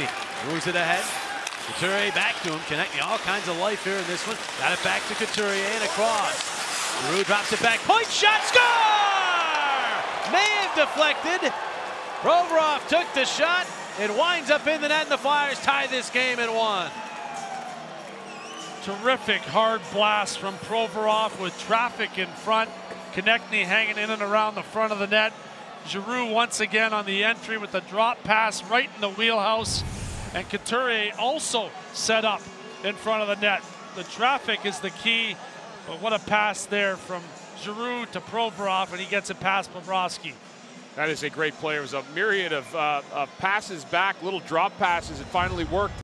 Konecny moves it ahead. Couturier back to him. Konecny all kinds of life here in this one. Got it back to Couturier and across. Giroux drops it back. Point shot. Score! May have deflected. Provorov took the shot. It winds up in the net, and the Flyers tie this game at one. Terrific hard blast from Provorov with traffic in front. Konecny hanging in and around the front of the net. Giroux once again on the entry with a drop pass right in the wheelhouse. And Couturier also set up in front of the net. The traffic is the key, but what a pass there from Giroux to Provorov, and he gets it past Bobrovsky. That is a great player. It was a myriad of, uh, of passes back, little drop passes. It finally worked.